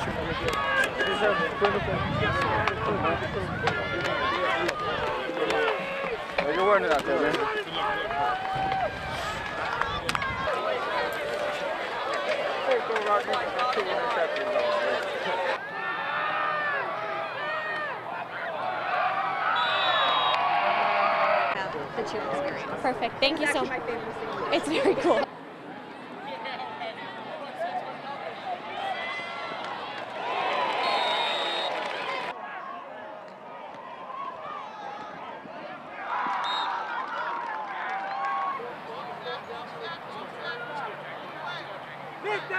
You're wearing it out there, man. Perfect. Thank you so much. It's very cool.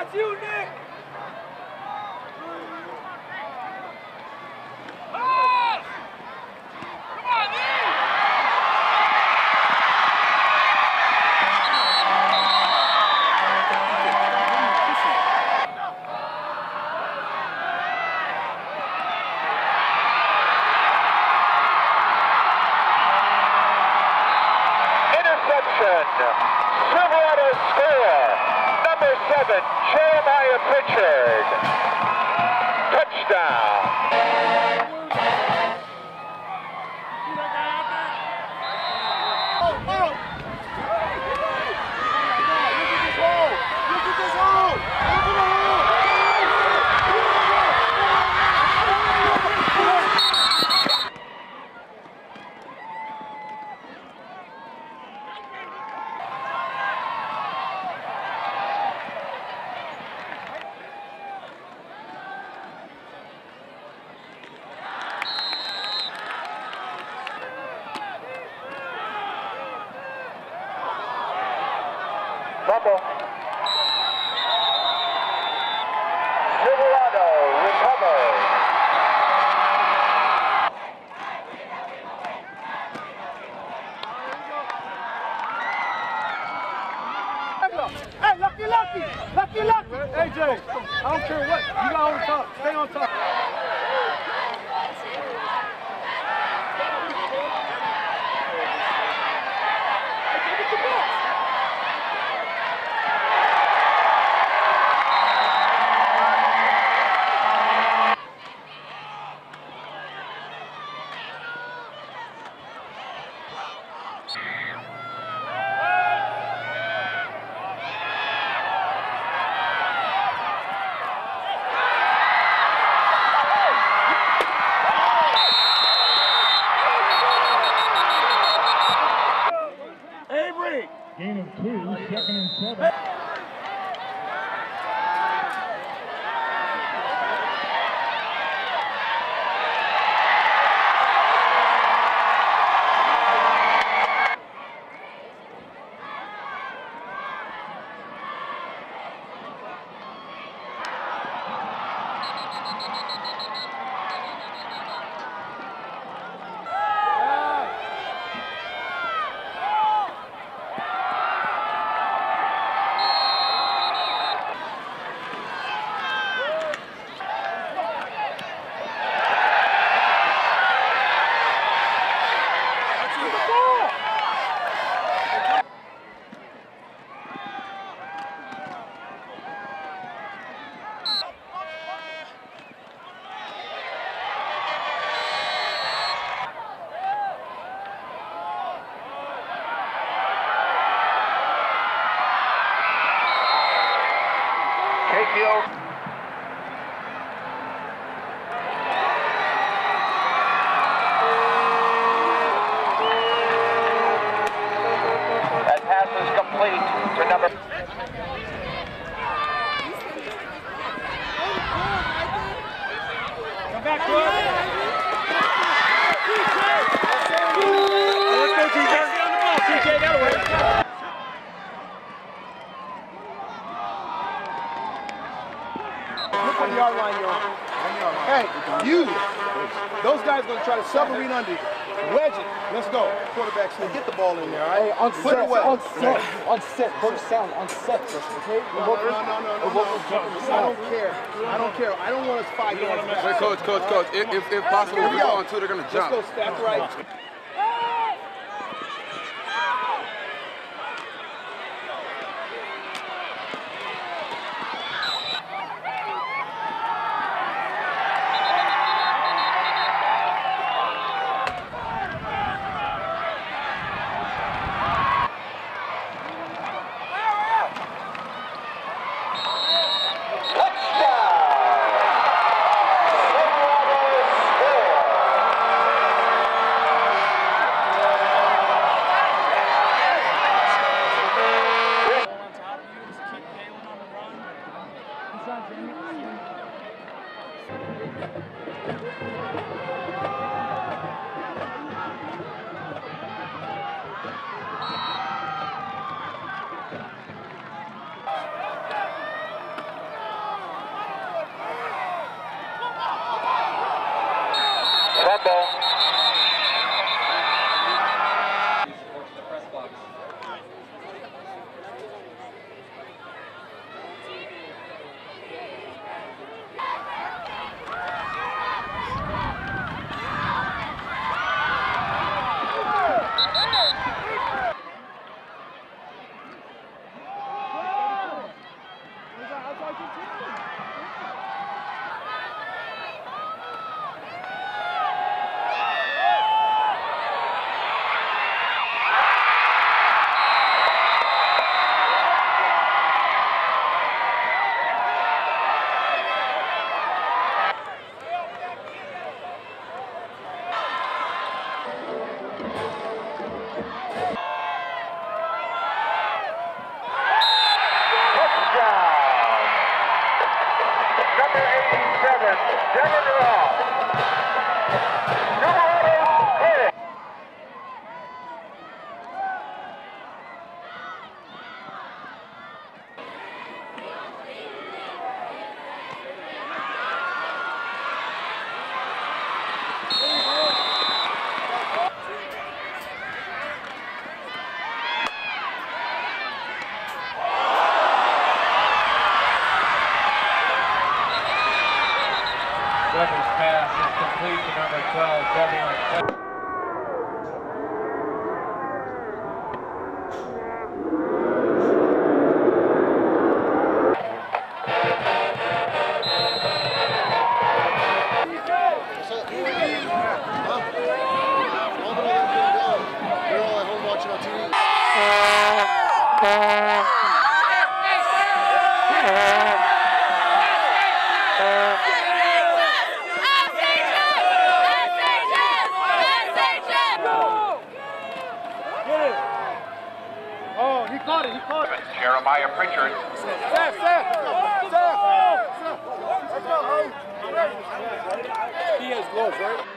That's you, Nick! Interception. Silverado score. Number seven, Jeremiah Pritchard. Touchdown. Fumble. Silverado recovers. Hey, lucky, lucky! Lucky, lucky! AJ, I don't care what. You got on top. Stay on top. Cahill. Look what yard line you're on. Hey, you. Those guys gonna try to submarine under you. Wedge it. Let's go. Quarterback sneak. Get the ball in there, all right? on Put set, it away. on set, on set, first sound, on set, okay? No, no, no, no, no, no. I don't care. I don't care. I don't want us five yards back. Wait, coach, coach, coach. If, if, if possible, if we we go. go on two, they're gonna Let's jump. go stack right. 87, Devin Ross. Weber's pass is complete to number 12, Devion Clayton. Jeremiah Pritchard. Seth, Seth, Seth. He has gloves, right?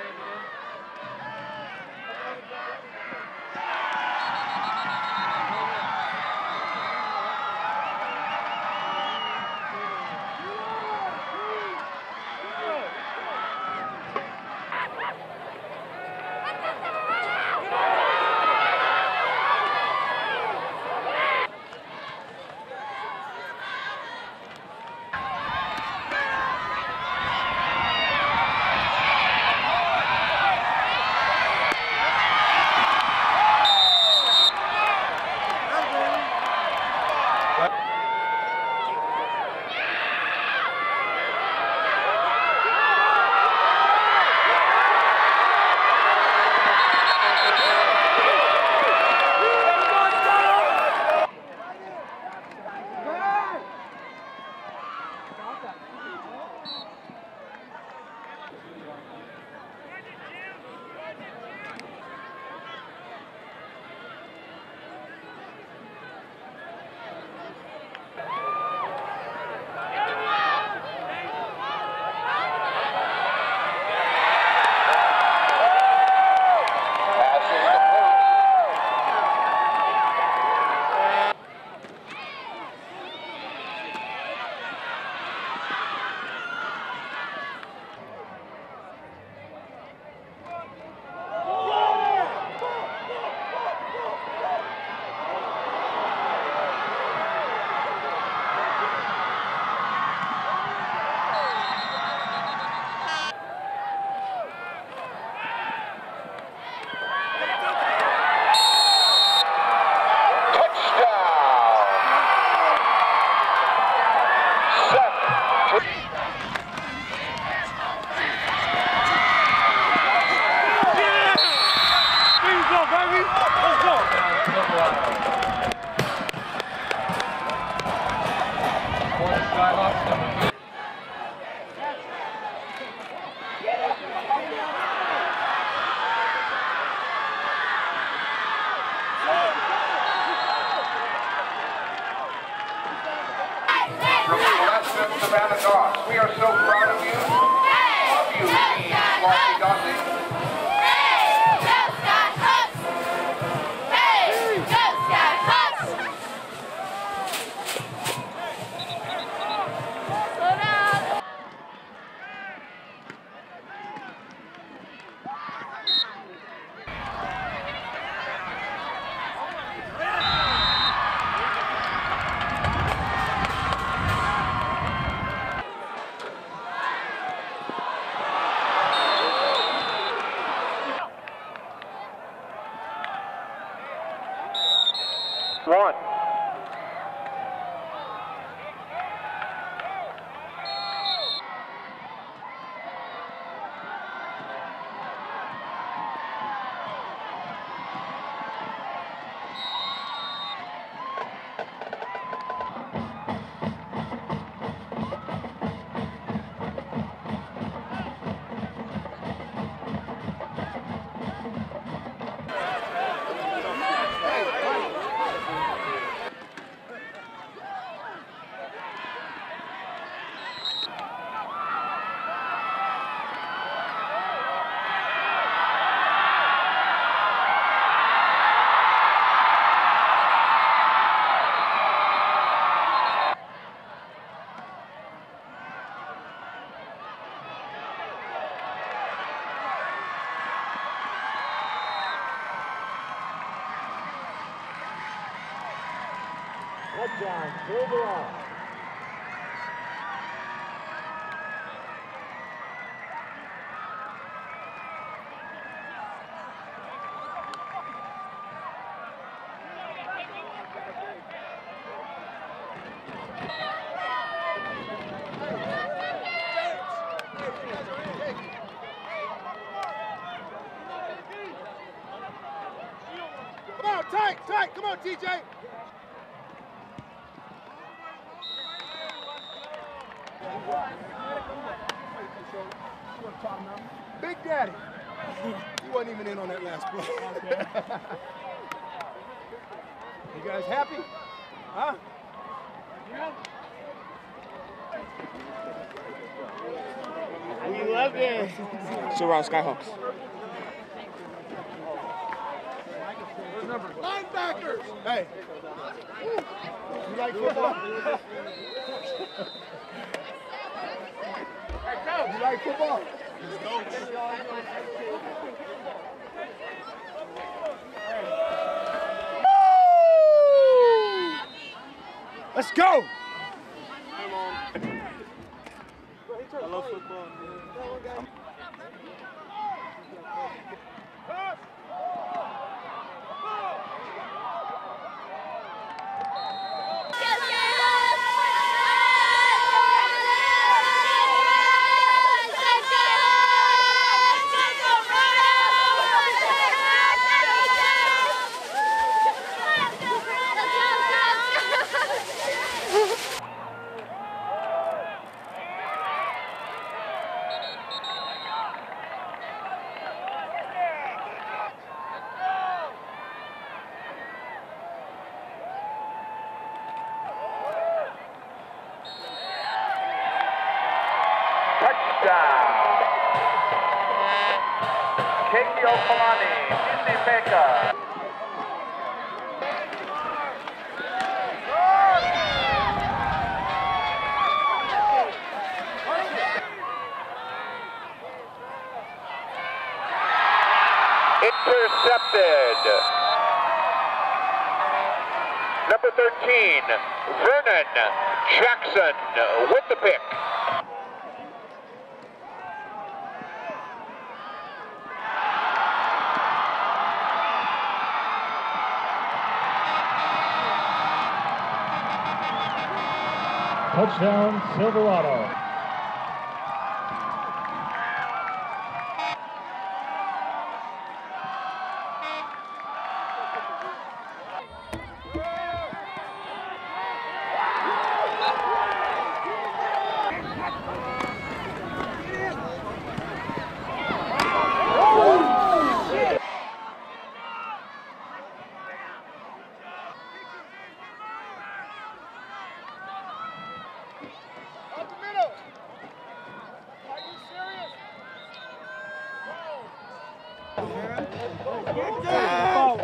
One. Tight. Come on, TJ. Big Daddy. He wasn't even in on that last play. you guys happy? Huh? We love it. Still around Skyhawks. Linebackers. Hey. You like football? you like football? Let's go. I love football. Intercepted. Number 13, Vernon Jackson with the pick. Touchdown, Silverado.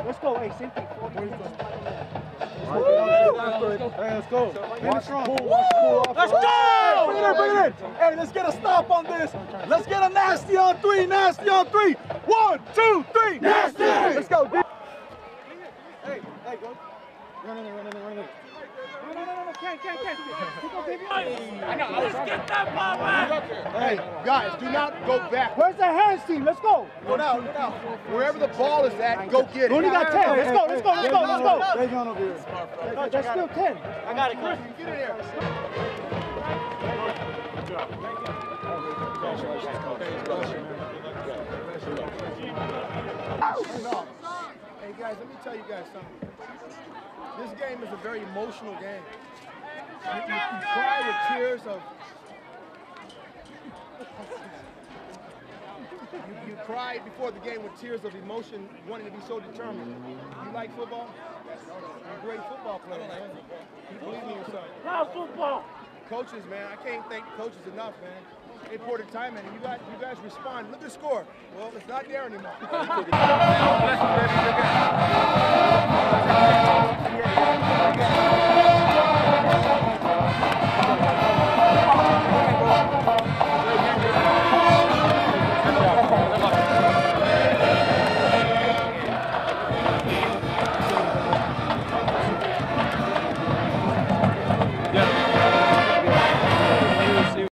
Let's go. Hey, safety. let's go. Watch cool, watch cool. Let's go! Bring it in, bring it in. Hey, let's get a stop on this. Let's get a nasty on three, nasty on three. One, two, three. Nasty! Let's go. Hey, hey, go. Run in there, run in there, run in there. Let's get that ball back. Hey, guys, do not go back. Where's the hands team? Let's go. Go down, go down. Wherever the ball is at, go get it. We only got 10. Let's go, let's go, let's go, let's go. They're going over here. No, that's still 10. I got it, Chris. Get in there. Hey guys, let me tell you guys something. This game is a very emotional game. You, you, cry with tears of... You, you cried before the game with tears of emotion, wanting to be so determined. You like football? You're a great football player, man. You believe in yourself. Love football! Coaches, man, I can't thank coaches enough, man Important poured time and you guys, you guys respond. Look at the score. Well, it's not there anymore.